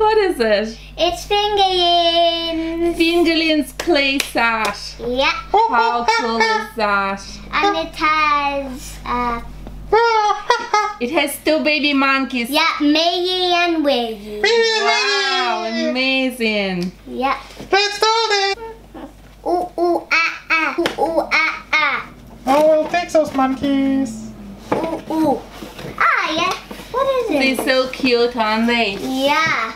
What is it? It's Fingerlings. Fingerling's play set. Yeah. How cool is that? And it has, uh, It has two baby monkeys. yeah, Maggie and Wiggy. Wow, amazing. Yeah. Let's do this. Ooh, ooh, ah, ah. Ooh, ooh, ah, ah. Oh, we'll take those monkeys. Ooh, ooh. Ah, yeah. What is it? They're so cute, aren't they? Yeah.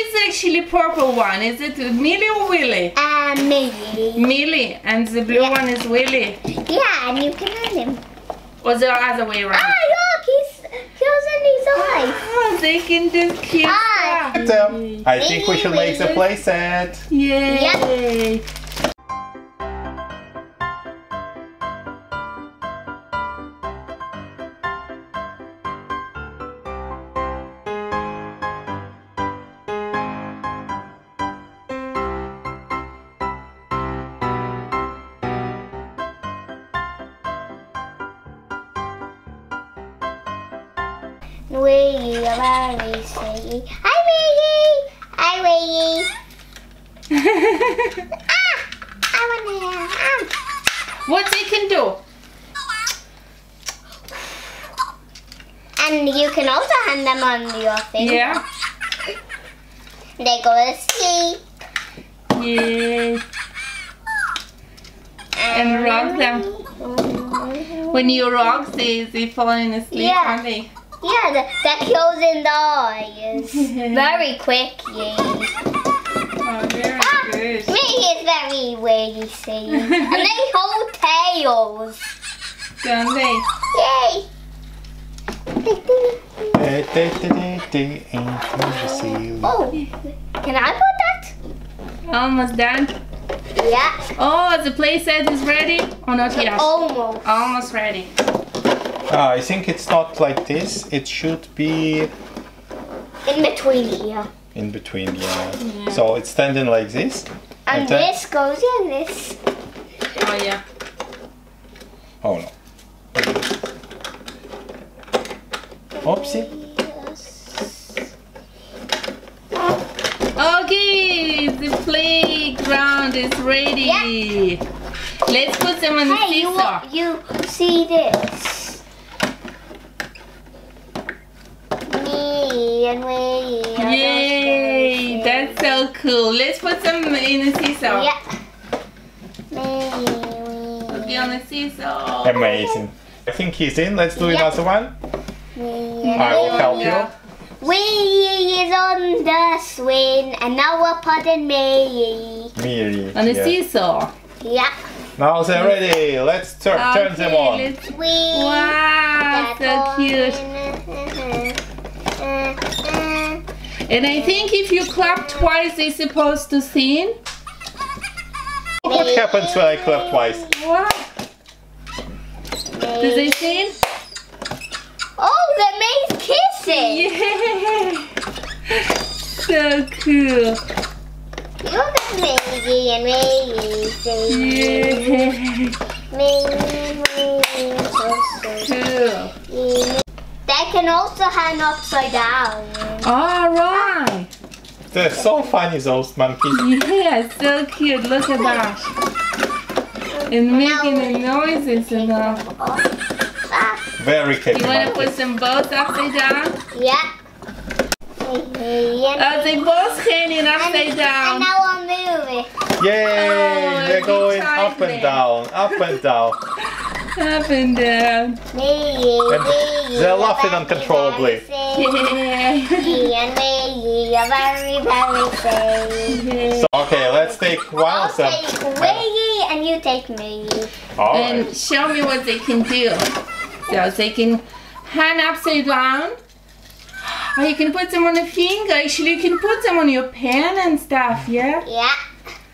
Is actually purple one? Is it Milly or Willy? Uh, Maggie. Milly, and the blue Yeah. one is Willy. Yeah, and you can have him. Or the other way around? Ah, look, he's closing his eyes. Oh, they can do cute Ah. stuff. So, I think we should make the playset. Yay! Wiggy, Larry, say, Hi, Wiggy. Hi, Wiggy. Ah, I want to ah. what they can do? And you can also hand them on your finger. Yeah. They go to sleep. Yay. And rock them. When you rock, they, they falling asleep, Yeah. aren't they? Yeah, the, that closing the eyes. Very quick, yay. Oh, very Ah, good. me is very wiggy, see. and they hold tails. Don't they? Yay. Oh, can I put that? Almost done. Yeah, Oh, the playset is ready? Oh, not yet. almost. Almost ready. Ah, I think it's not like this. It should be In between here. in between, yeah. So it's standing like this. And And this goes in this. Oh, yeah. Oh no. Oopsie. Okay, the playground is ready. Let's put them on the Hey, you, you see this? Me and we. Yay, that's so cool. Let's put some in the seesaw. Yeah. Me, Be on the seesaw. Amazing. I think he's in. Let's do Yeah. another one. we, I will help Yeah. you. We is on the swing, and now we're putting me. Really. On the yeah. seesaw. Yeah. Now they're mm-hmm. ready. Let's tur- turn them Okay, on. let's- We. Wow, so cute. And I think if you clap twice, they're supposed to sing. What happens when I clap twice? What? Do they sing? Oh, the maid's kissing. Yeah. So cool. Look at Maggie and Maggie sing. Yeah. Maggie, Maggie, so, so Cool. cute. They can also hang upside down. All right. They're so funny, those monkeys. Yeah, so cute. Look at that. And making the noises and all. Very cute. You want to put monkeys. them both upside down? yeah. Oh, Maggie and Oh, they both hanging upside And down. now I'll move it. Yay! Oh, They're going up and me. down, up and down. Up and down. And they're laughing uncontrollably. Yeah. Maggie and Maggie, you're very, very safe. Yeah. So, okay, let's take one I'll take Maggie and you take me. All And right. show me what they can do. So they can hand upside down. Or you can put them on a finger. Actually, you can put them on your pen and stuff, yeah? Yeah.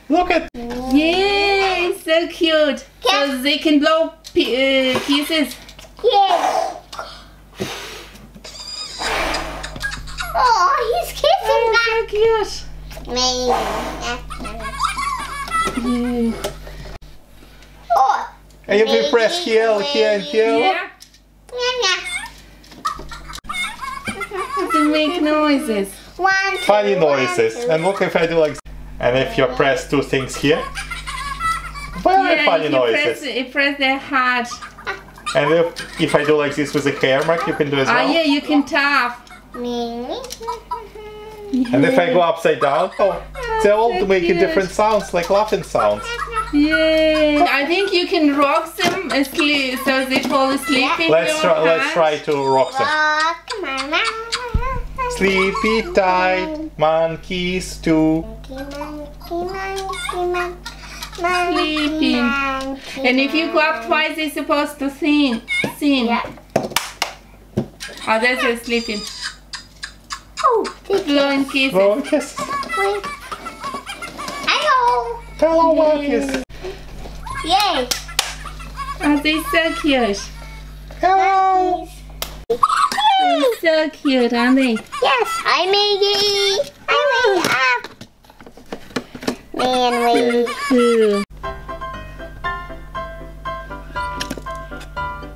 Look at Yay, so cute. So they can blow p- uh, kisses. Yes. Oh, he's kissing Oh, so cute. back. Me. Yeah. Oh, And if we press here, here, and here, Yeah. Does it make noises? One, two, funny one, noises. two. And look if I do like And if you press two things here, very yeah, funny you noises. press, you press the hard. And if, if I do like this with a hair mark, you can do as Ah, well. yeah, you can tap. Me. And if I go upside down, oh, they all so make cute. different sounds, like laughing sounds. Yay! I think you can rock them asleep so they fall asleep in Let's your try, let's try to rock them. Rock. Sleepy tight monkeys too. Monkey, monkey, monkey, monkey, Sleeping. And if you go up twice, they're supposed to sing. Sing. Yeah. Oh, that's a sleeping. Oh, did you? Blowing kisses. Well, yes. Wait. Hello. Hello, monkeys. Yay. Oh, they're so cute. Hello. They're so cute, aren't they? Yes, I made it. I ah. Man, wait. Cool.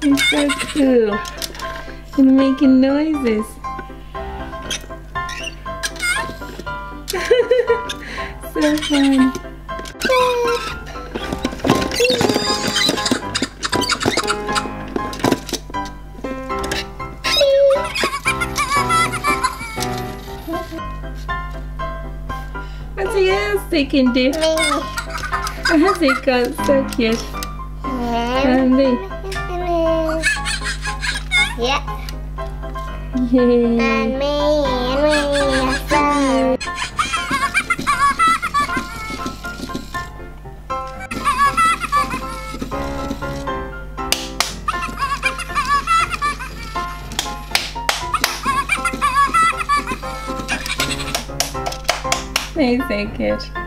They're so cool. And making noises. so fun. They can do? They got so cute. Aren't they? Yeah, Yay. and me, and me, so. They're so cute.